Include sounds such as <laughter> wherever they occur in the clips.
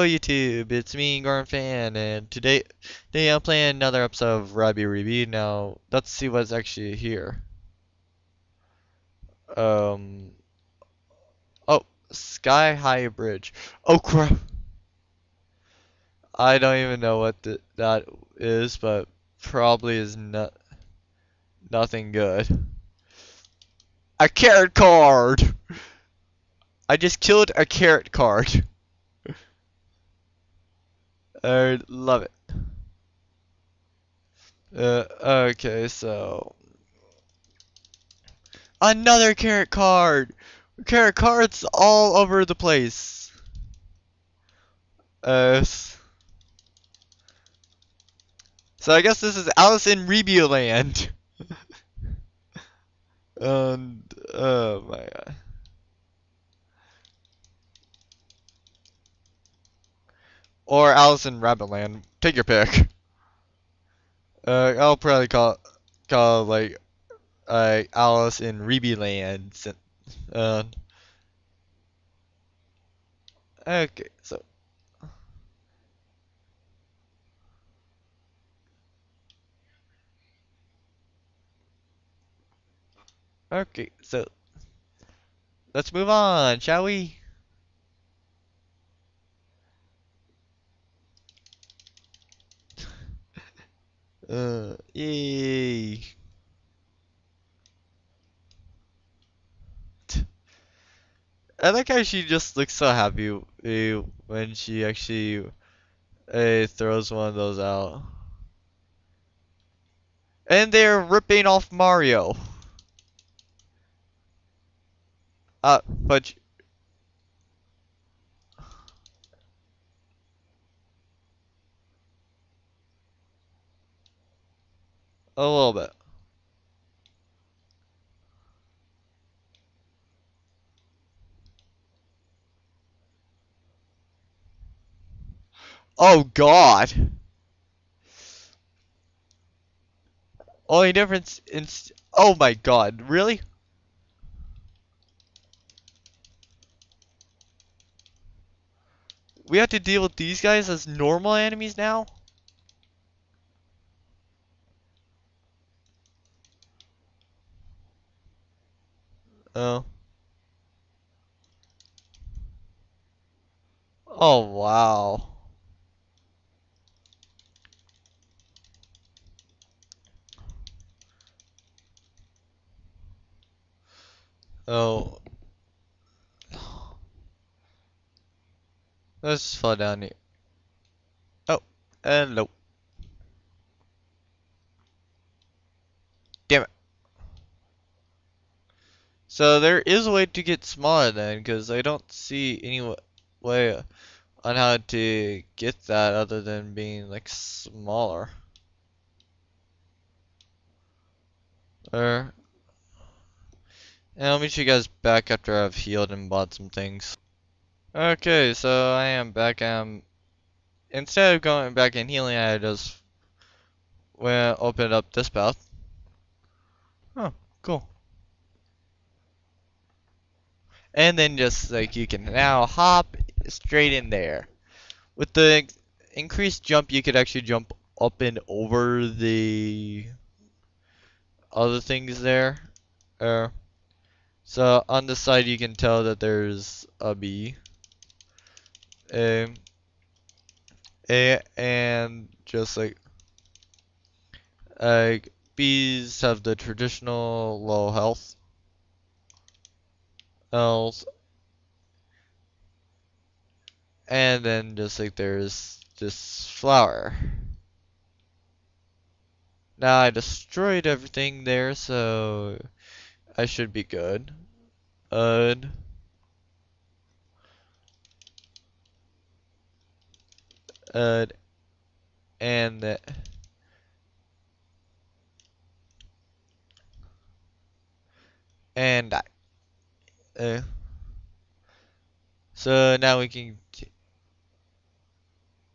Hello YouTube, it's me, Gordon Fan, and today, today I'm playing another episode of Rabi Ribi. Now, let's see what's actually here. Um, oh, Sky High Bridge. Oh crap! I don't even know what th that is, but probably is not nothing good. A carrot card! I just killed a carrot card. I love it. Uh, okay, so another carrot card. Carrot cards all over the place. Uh, so I guess this is Alice in Rebuland. <laughs> and oh my god. Or Alice in Rabbitland. Take your pick. Uh, I'll probably call call like uh, Alice in Reebyland. Uh, okay, so. Okay, so let's move on, shall we? Uh, yay. I like how she just looks so happy when she actually uh, throws one of those out. And they're ripping off Mario. Uh, but A little bit. Oh god. Only difference in Oh my god, really? We have to deal with these guys as normal enemies now? Oh. Oh, wow. Oh. Let's fall down here. Oh, hello. Damn it. So there is a way to get smaller then, because I don't see any way on how to get that other than being like smaller. Er, and I'll meet you guys back after I've healed and bought some things. Okay, so I am back. Um, instead of going back and healing, I just went opened up this path. Oh, cool. And then just like you can now hop straight in there. With the increased jump, you could actually jump up and over the other things there. Uh, so on the side you can tell that there's a bee. Um, a, and just like like bees have the traditional low health else and then just like there's this flower. Now I destroyed everything there so I should be good. Uh, uh and and I uh, so now we can.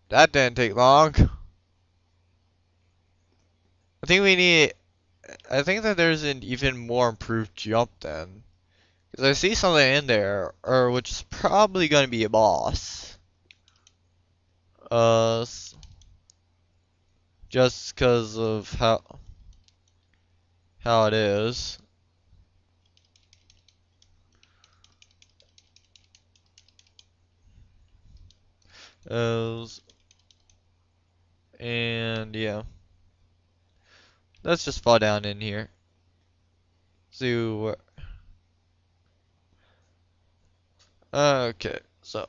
That didn't take long. I think we need. I think that there's an even more improved jump then. Because I see something in there, or which is probably going to be a boss. Uh, just because of how how it is. Uh, and yeah, let's just fall down in here. See where. Okay, so.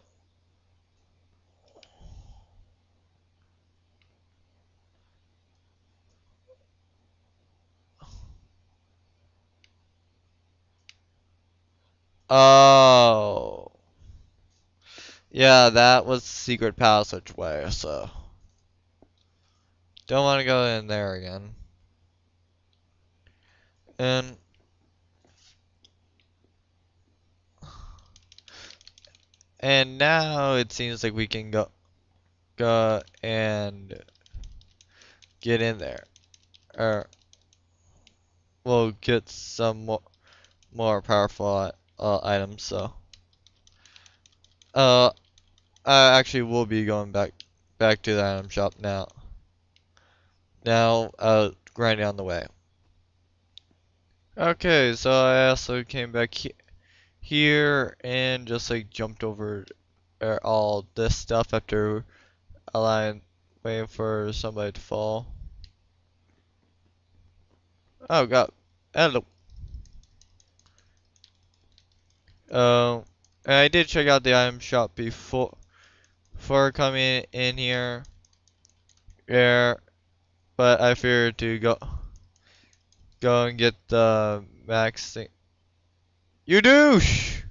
Oh. Yeah, that was secret passageway, so. Don't want to go in there again. And. And now it seems like we can go. Go and. Get in there. Or. We'll get some more, more powerful uh, items, so. Uh. I actually will be going back back to the item shop now. Now, uh, grinding on the way. Okay, so I also came back he here and just like jumped over uh, all this stuff after a line waiting for somebody to fall. Oh god. Hello. Um, and I did check out the item shop before before coming in here. Yeah, but I feared to go go and get the max thing. You douche!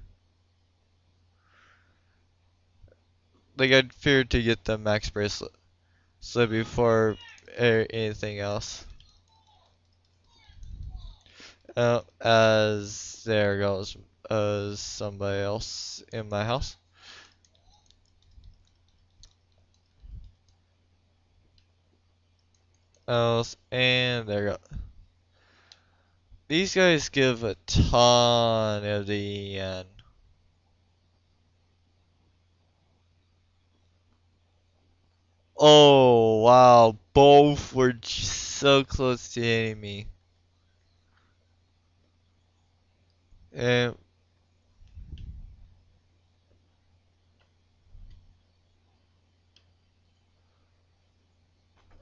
Like I feared to get the max bracelet so before a- anything else. Uh, as there goes uh, somebody else in my house. Else and there go. These guys give a ton of the end. Oh wow, both were so close to hitting me. And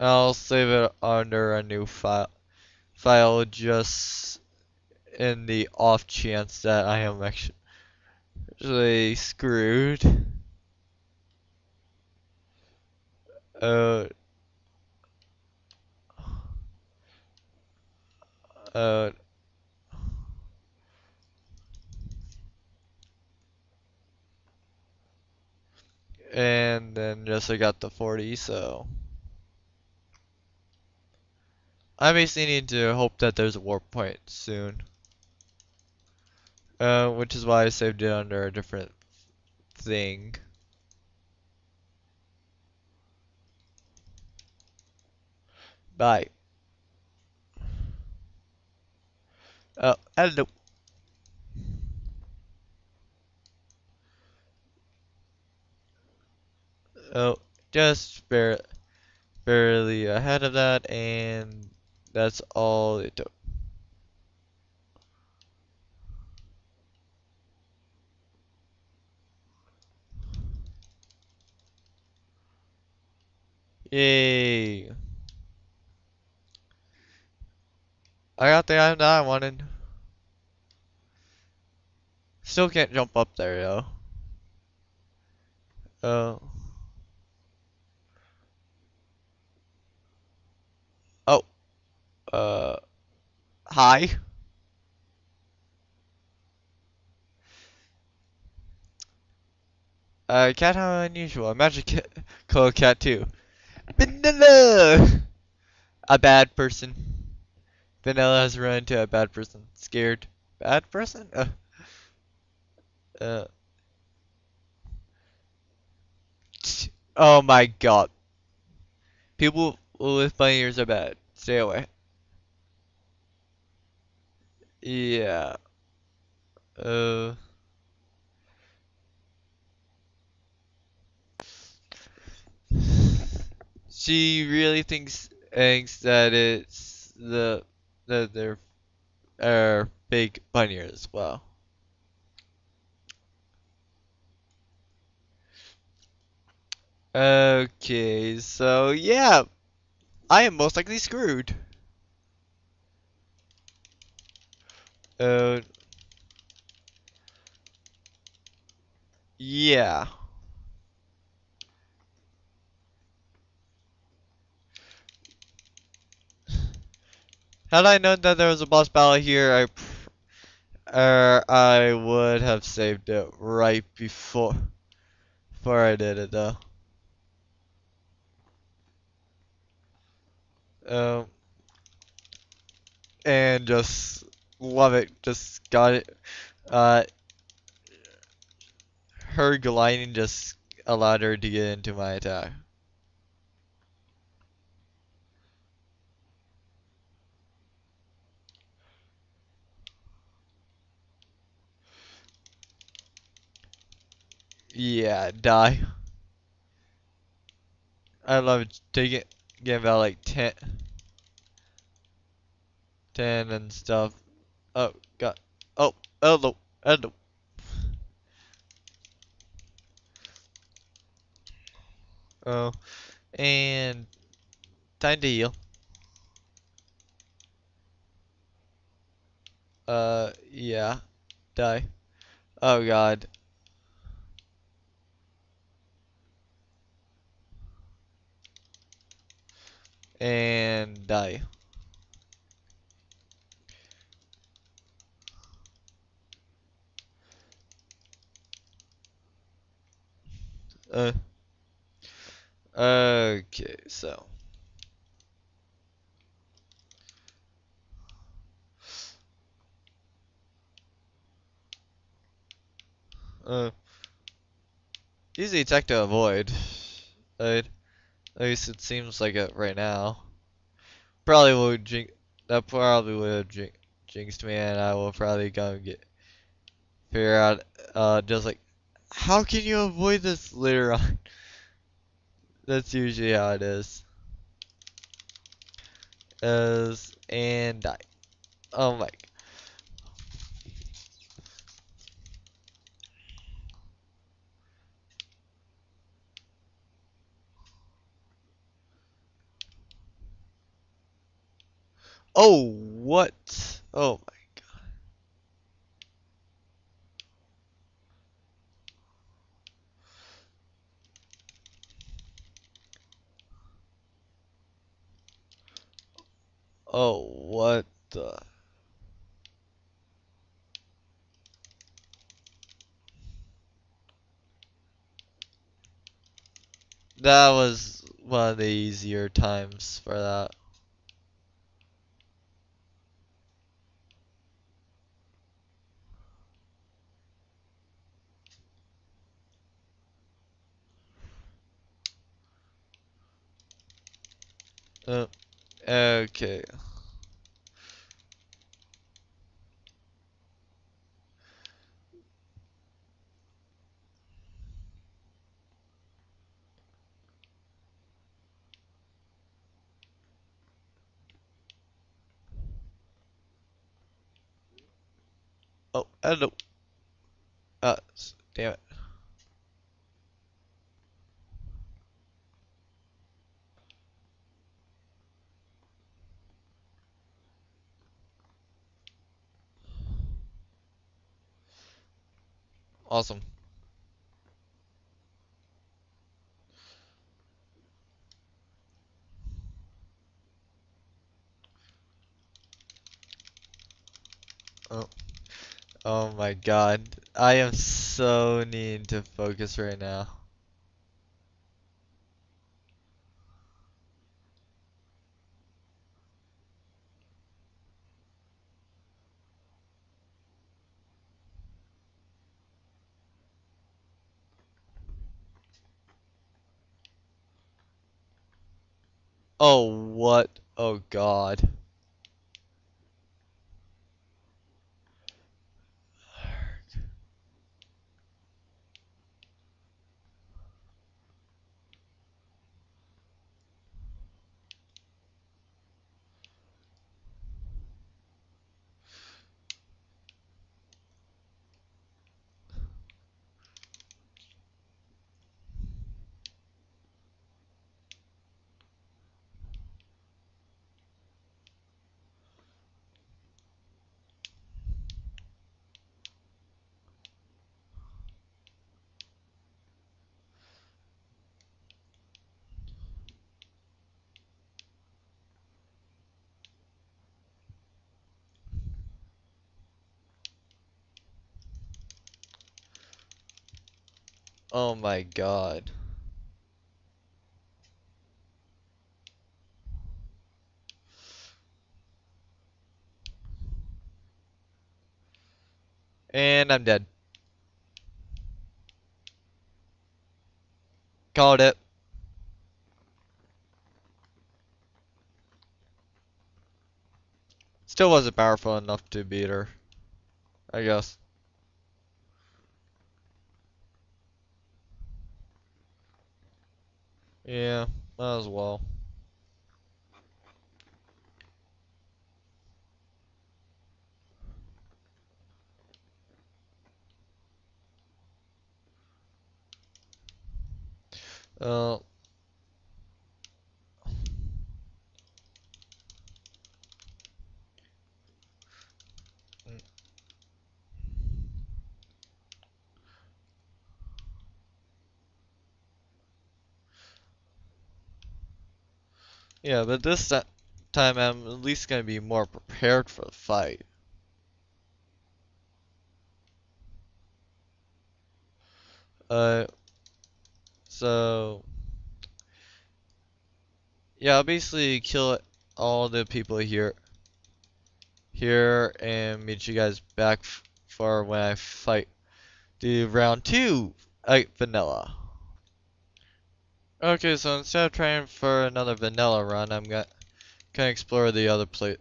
I'll save it under a new file file just in the off chance that I am actually screwed. Uh, uh, and then just I got the 40, so I basically need to hope that there's a warp point soon. Uh, which is why I saved it under a different thing. Bye. Oh, hello. Oh, just bare, barely ahead of that, and that's all it took. Yay. I got the item that I wanted. Still can't jump up there, though. Oh. Uh. Hi. Uh, cat how unusual. A magic cat, cat too. Vanilla! A bad person. Vanilla has run into a bad person. Scared. Bad person? Uh. Uh. Oh my god. People with bunny ears are bad. Stay away. Yeah. Uh. she really thinks thinks that it's the that they're are fake bunny as well. Okay, so yeah, I am most likely screwed. Uh, yeah. Had I known that there was a boss battle here, I uh, I would have saved it right before before I did it though. Um, and just love it. Just got it. Uh, her gliding just allowed her to get into my attack. Yeah, die. I love. Taking getting about like 10, 10 and stuff. Oh, God. Oh, hello, hello. Oh, and time to heal. Uh, yeah, die. Oh God. And die. Uh. Okay, so. Uh. Easy tech to avoid. Right? At least it seems like it right now. Probably would jinx. That probably would have jin jinxed me, and I will probably go and get figure out. Uh, just like, how can you avoid this later on? <laughs> That's usually how it is. As and die. Oh my. Oh, what? Oh my Oh, what the? That was one of the easier times for that. Uh, okay. Oh, hello. Uh, damn it. Awesome. Oh. Oh my god. I am so needing to focus right now. Oh, what? Oh god. Oh my god. And I'm dead. Called it. Still wasn't powerful enough to beat her. I guess. Yeah, might as well. Uh, yeah, but this time I'm at least gonna be more prepared for the fight. Uh, so yeah, I'll basically kill all the people here, here, and meet you guys back for when I fight the round two uh, vanilla. Okay, so instead of trying for another vanilla run, I'm gonna kind of explore the other pla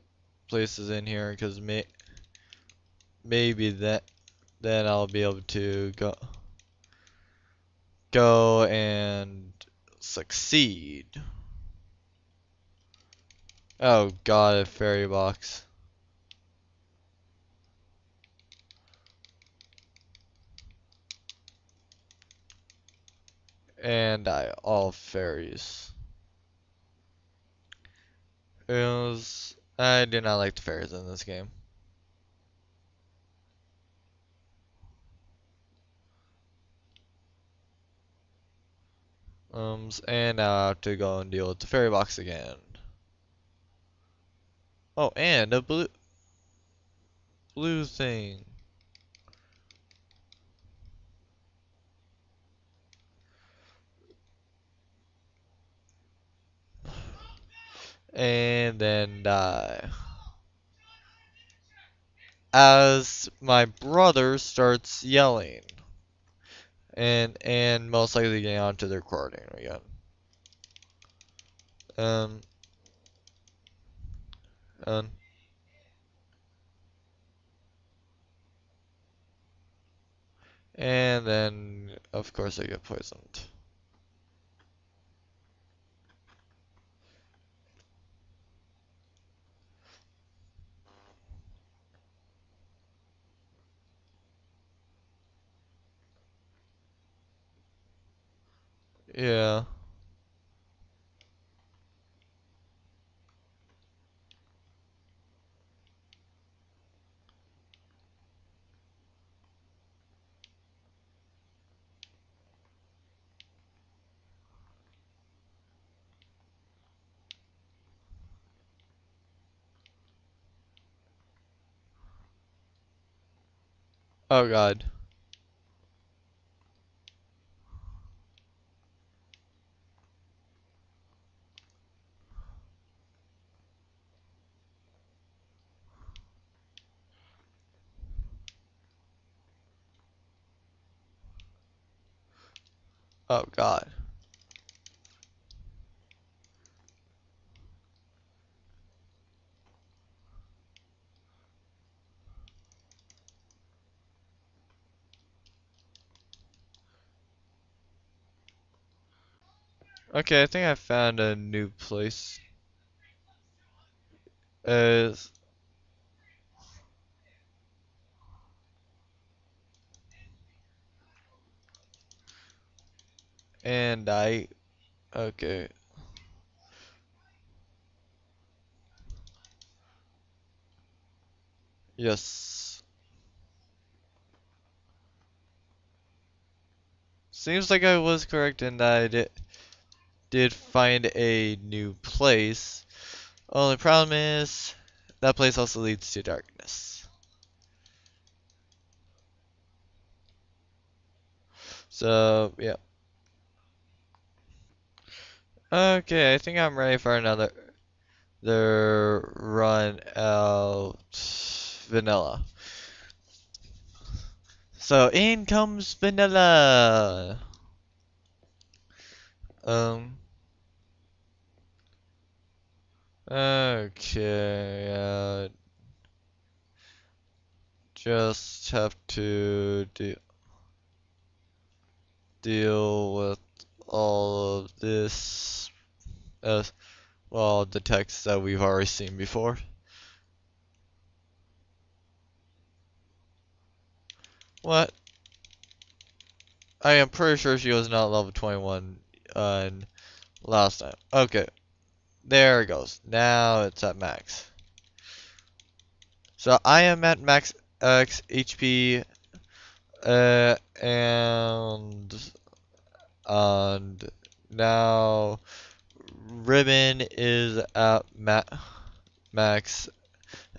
places in here because may maybe that then I'll be able to go go and succeed. Oh god, a fairy box. And I all fairies. Was I do not like the fairies in this game. Um, and I have to go and deal with the fairy box again. Oh, and a blue blue thing. And then die. As my brother starts yelling. And and most likely getting onto the recording again. Um and and then of course I get poisoned. Yeah. Oh god. Oh god. Okay, I think I found a new place. Uh, and I, okay. Yes. Seems like I was correct that I did, did find a new place. Only problem is, that place also leads to darkness. So, yeah. Okay, I think I'm ready for another the run out vanilla. So in comes vanilla. Um. Okay. Uh, just have to do deal with all this as well the text that we've already seen before. What? I am pretty sure she was not level 21 uh, last time. Okay. There it goes. Now it's at max. So I am at max X HP uh, and and now Ribbon is at ma max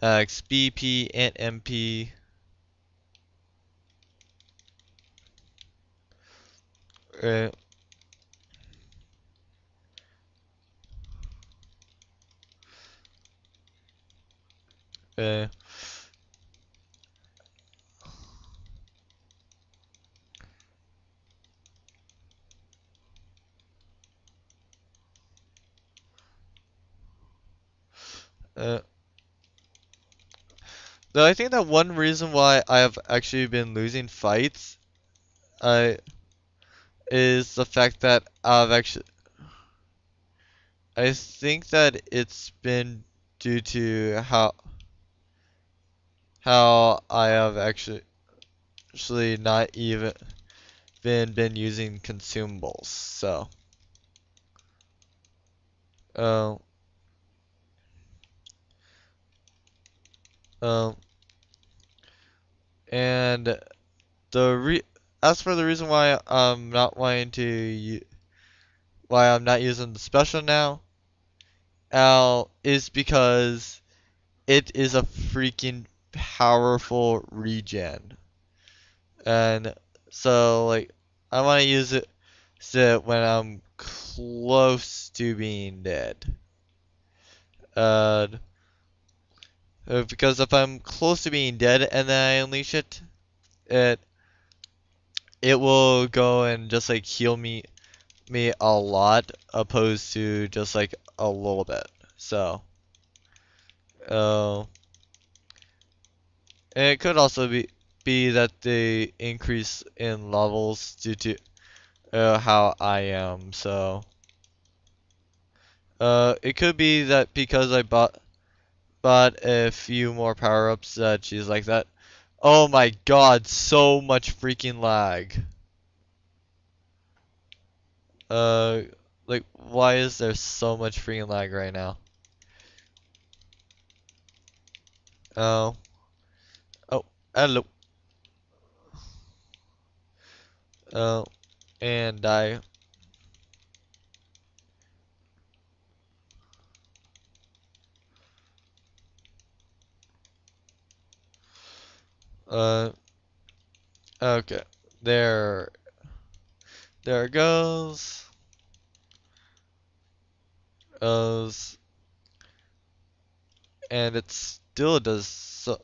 X BP and MP. Uh, uh, Uh, though I think that one reason why I have actually been losing fights, I is the fact that I've actually. I think that it's been due to how how I have actually actually not even been been using consumables. So. Um. Um, and the re as for the reason why I'm not wanting to why I'm not using the special now, Al is because it is a freaking powerful regen. And so like I want to use it so when I'm close to being dead. And uh, because if I'm close to being dead and then I unleash it, it it will go and just like heal me me a lot opposed to just like a little bit. So uh, it could also be be that the increase in levels due to uh, how I am. So uh, it could be that because I bought but a few more power-ups that she's like that. Oh my god, so much freaking lag. Uh, like, why is there so much freaking lag right now? Oh. Oh, hello. Oh, and die. Uh, okay. There, there it goes. Goes. And it still does so,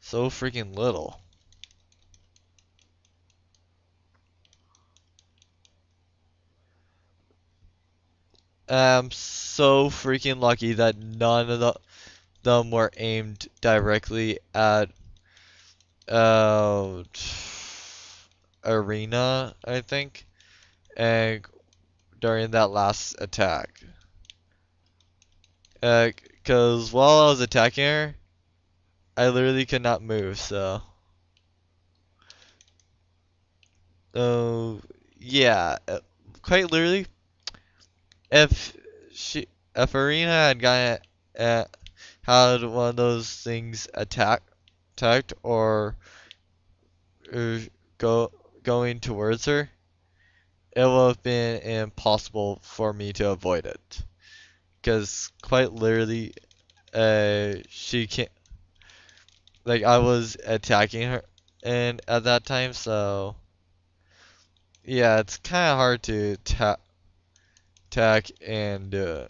so freaking little. I'm so freaking lucky that none of the, them were aimed directly at uh, Erina, I think, and during that last attack. Because uh, while I was attacking her, I literally could not move, so. Oh, uh, yeah, quite literally, if she, if Erina had gotten, uh, had one of those things attack, attacked or, or go going towards her, it would have been impossible for me to avoid it. Because quite literally, uh, she can't. Like I was attacking her, and at that time, so yeah, it's kind of hard to ta tack and uh,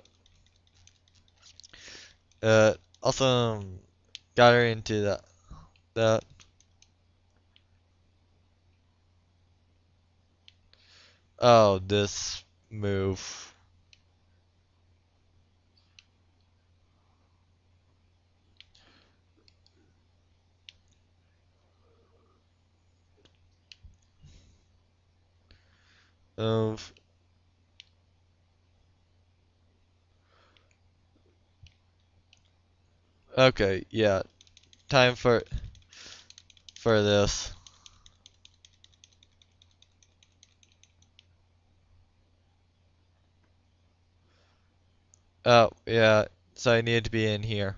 uh, also um, got her into that that oh this move. Of okay, yeah, time for for this. Oh, yeah, so I need to be in here.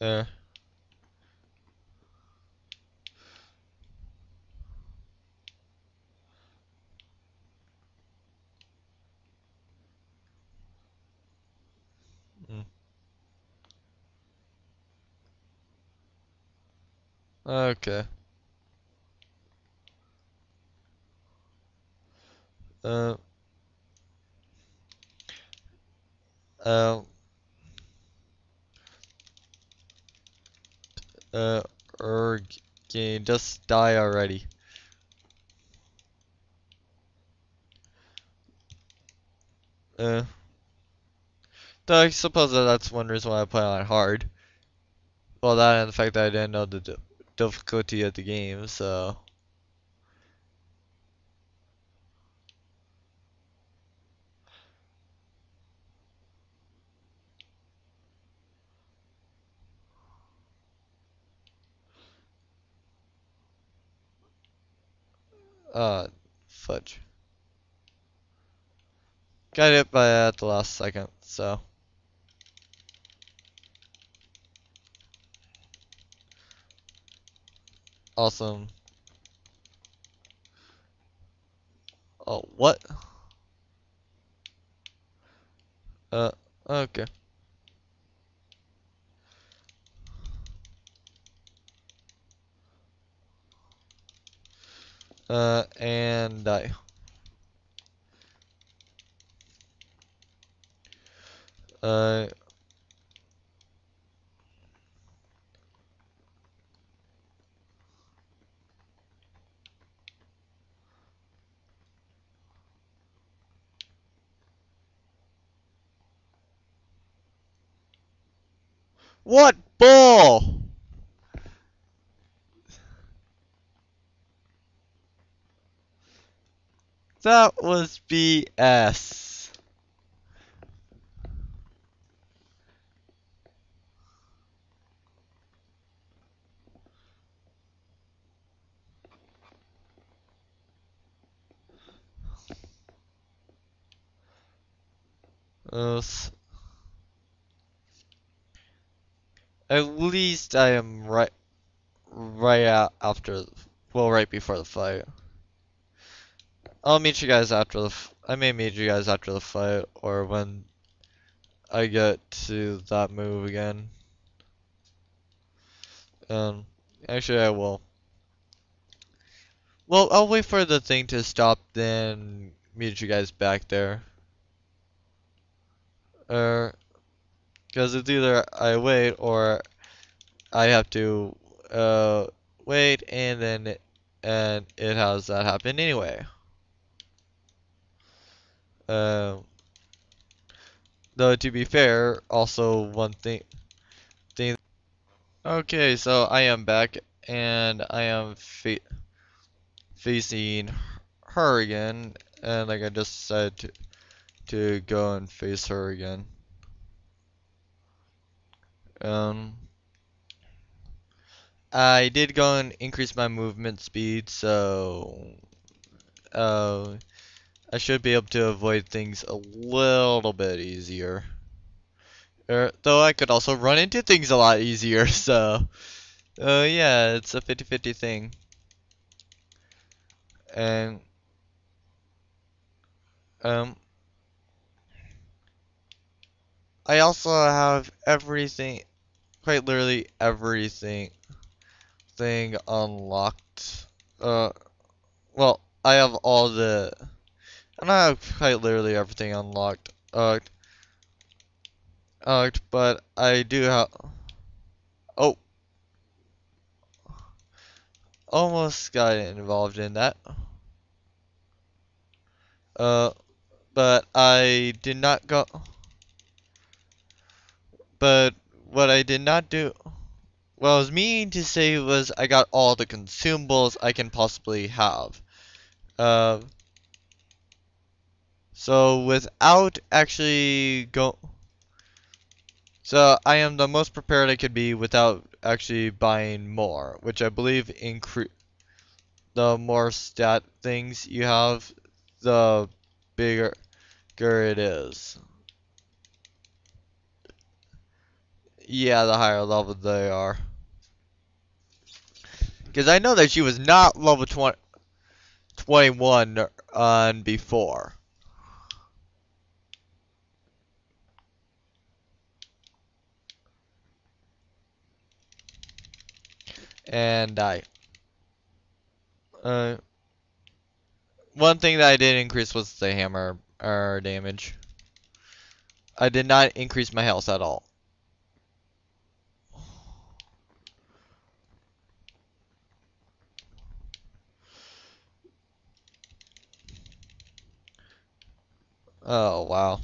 There. Okay. Uh. Uh. Uh. Erg. Just die already? Uh. I suppose that that's one reason why I play on hard. Well, that and the fact that I didn't know the difficulty of the game, so. Uh, fudge. Got it by at the last second, so. Awesome. Oh, what? Uh, okay. Uh, and die. Uh, what ball? That was BS. Uh, at least I am right, right out after, well, right before the fight. I'll meet you guys after the, I may meet you guys after the fight, or when I get to that move again. Um, actually I will. Well, I'll wait for the thing to stop, then meet you guys back there. Or, because it's either I wait or I have to uh wait and then it, and it has that happen anyway. Um, though to be fair, also one thing thing. Okay, so I am back and I am fa facing her again, and like I just said to to go and face her again. Um. I did go and increase my movement speed, so uh, I should be able to avoid things a little bit easier. Er, though I could also run into things a lot easier, <laughs> so uh, yeah, it's a 50-50 thing. And um I also have everything, quite literally everything, thing unlocked. Uh, well, I have all the, I have quite literally everything unlocked. Uh, uh, but I do have, oh, almost got involved in that. Uh, but I did not go. But what I did not do, what I was meaning to say was I got all the consumables I can possibly have. Uh, so without actually go, so I am the most prepared I could be without actually buying more, which I believe increase the more stat things you have, the bigger it is. Yeah, the higher level they are. Because I know that she was not level 20, 21 on before. And I... Uh, one thing that I did increase was the hammer or damage. I did not increase my health at all. Oh, wow.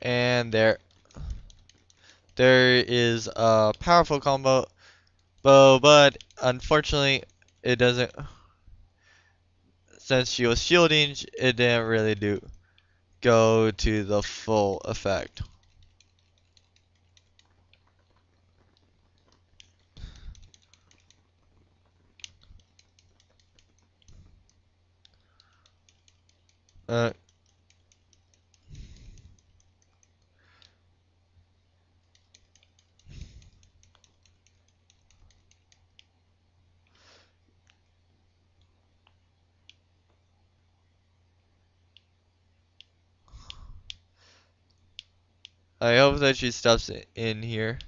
And there there is a powerful combo but unfortunately it doesn't since she was shielding it didn't really do go to the full effect. Uh, I hope that she stops in here.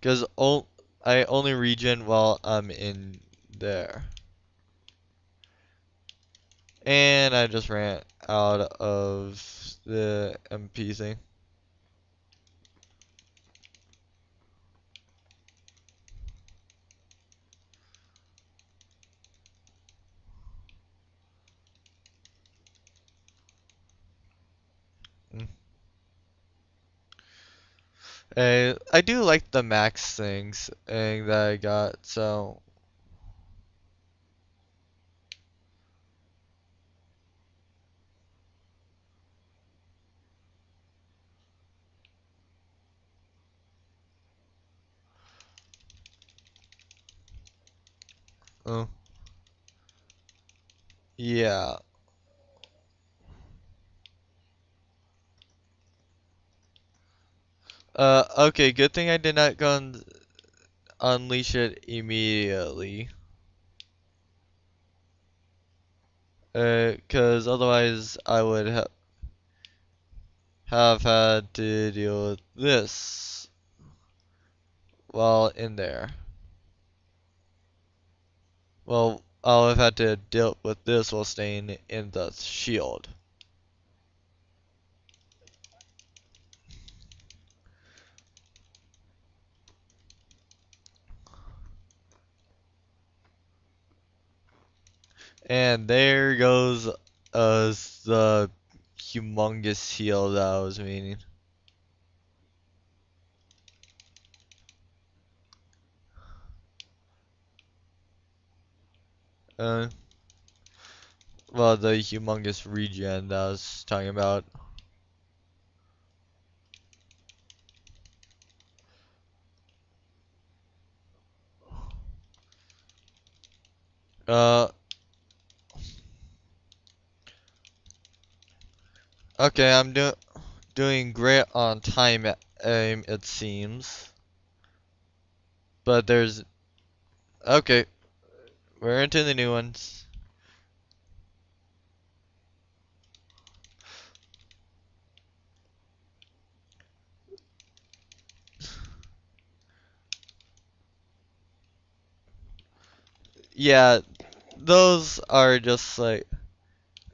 Because I only regen while I'm in there. And I just ran out of the MP thing. Mm. I do like the max things uh, that I got, so Oh. Yeah. Uh, okay, good thing I did not go and unleash it immediately. Uh, cause otherwise I would ha have had to deal with this while in there. Well, I'll have had to deal with this while staying in the shield. And there goes uh, the humongous heal that I was meaning. Uh, well, the humongous regen that I was talking about. Uh, okay, I'm do doing great on time aim, it seems. but there's okay. We're into the new ones. Yeah, those are just like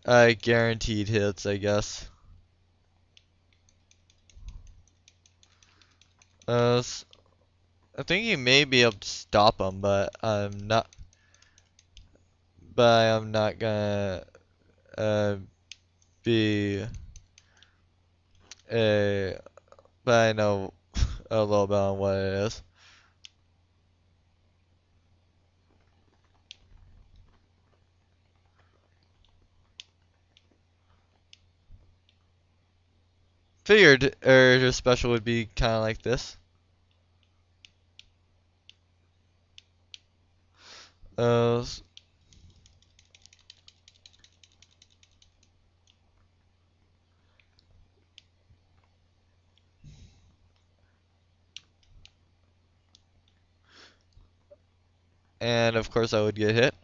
uh, guaranteed hits, I guess. Uh, I think you may be able to stop them, but I'm not. But I'm not gonna uh, be a. But I know <laughs> a little bit on what it is. Figured er special would be kind of like this. Uh, and of course I would get hit.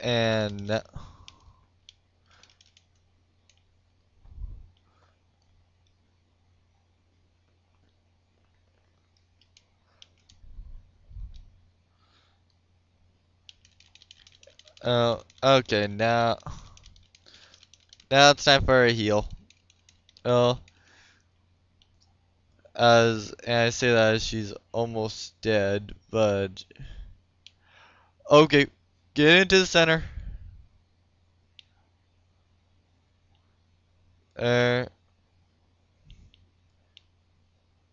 and Oh, okay, now, now it's time for a heal. Oh, as, and I say that as she's almost dead, but, okay, get into the center. Uh,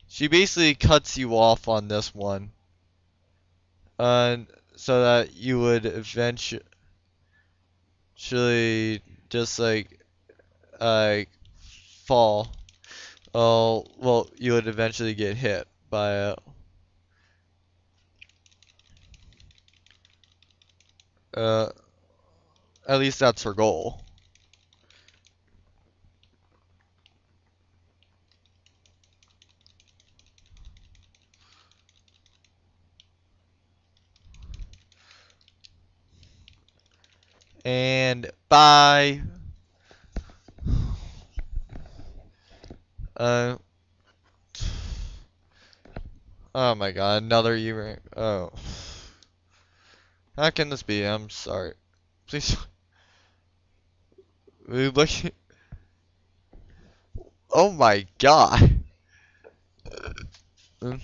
she basically cuts you off on this one. Uh, so that you would eventually actually just like like fall. Oh, well, you would eventually get hit by it. Uh, at least that's her goal. And bye. Uh. Oh my god, another E Oh. How can this be? I'm sorry. Please. <laughs> Look. Oh my god. Do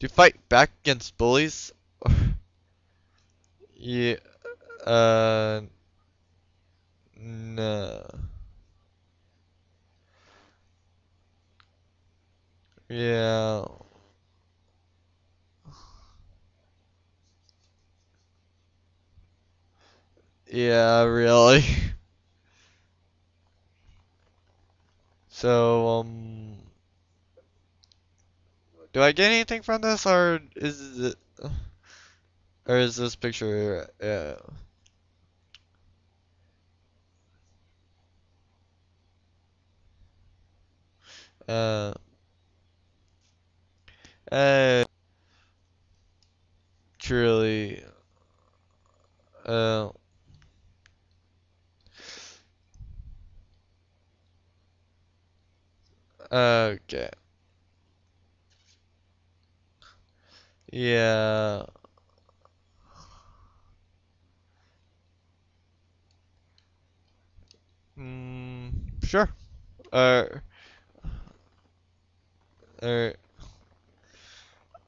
you fight back against bullies? <laughs> yeah. Uh, no. Yeah. Yeah, really. <laughs> So, um, do I get anything from this, or is it, or is this picture, yeah. Uh, uh, truly, uh, okay. Yeah. Mm, sure. Uh, Alright.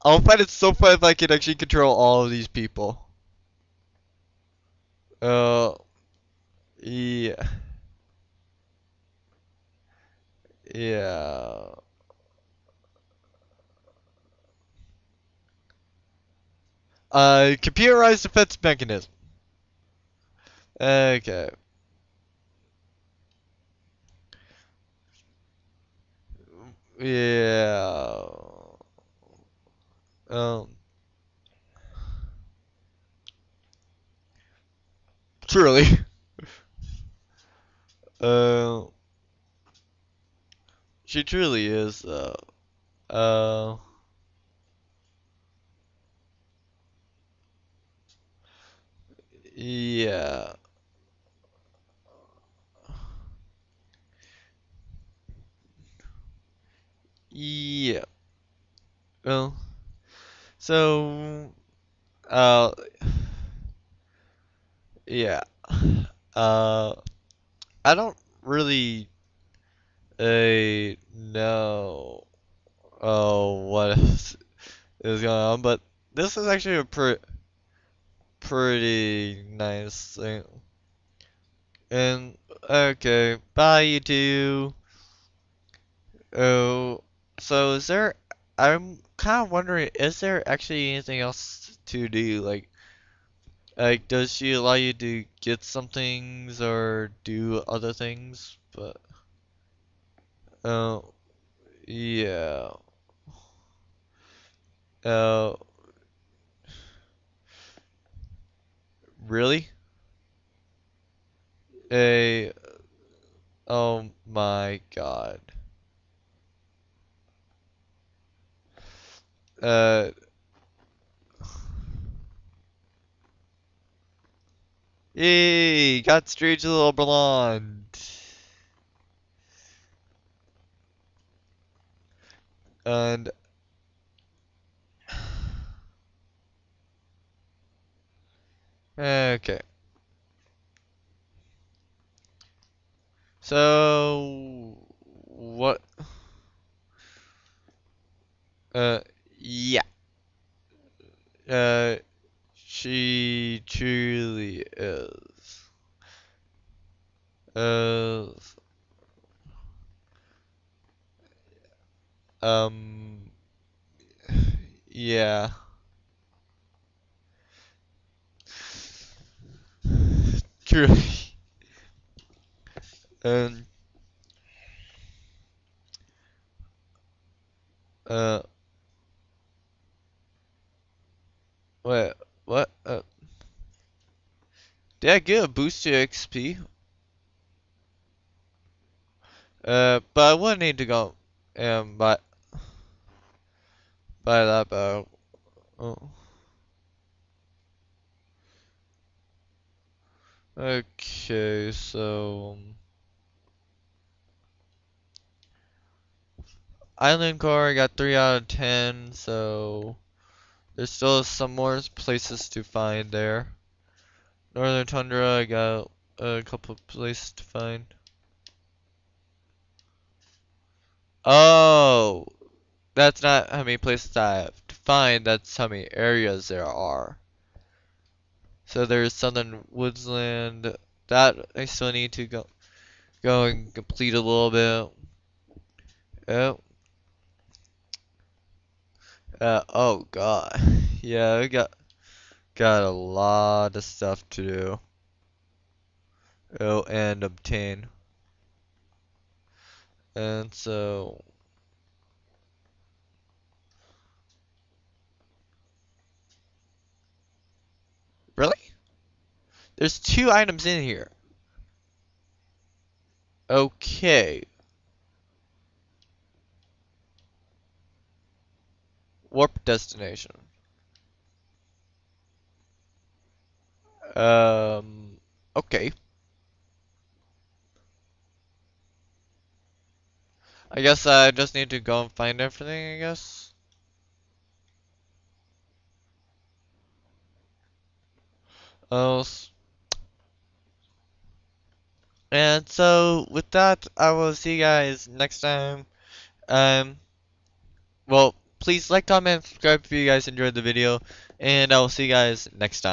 I'll find it so fun if I can actually control all of these people. Uh, yeah. Yeah. Uh, computerized defense mechanism. Okay. Yeah. Um. Truly. <laughs> uh. She truly is, Uh. Uh. Yeah. Yeah. Well, so, uh, yeah. Uh, I don't really, uh, know, oh, what <laughs> is, going on, but this is actually a pre pretty nice thing. And, okay, bye you two. Oh, so is there, I'm kind of wondering, is there actually anything else to do? Like, like, does she allow you to get some things or do other things? But, oh, yeah. Oh, really? A, oh my god. Uh, yay, got Strange Little Blonde. And okay. So what uh yeah. Uh she truly is. Uh um yeah. Truly. Um uh wait, what? Uh did I get a boost to XP? Uh, but I would need to go and buy buy that bow. Oh. Okay, so um, Island Core got three out of ten, so there's still some more places to find there. Northern Tundra I got a couple places to find. Oh, that's not how many places I have to find, that's how many areas there are. So there's Southern Woodsland, that I still need to go go and complete a little bit. Oh. Uh, oh god. <laughs> Yeah, we got got a lot of stuff to do. Oh, and obtain. And so Really? There's two items in here. Okay. Warp destination. Um, okay. I guess I just need to go and find everything, I guess. Else. And so, with that, I will see you guys next time. Um, well, please like, comment, subscribe if you guys enjoyed the video, and I will see you guys next time.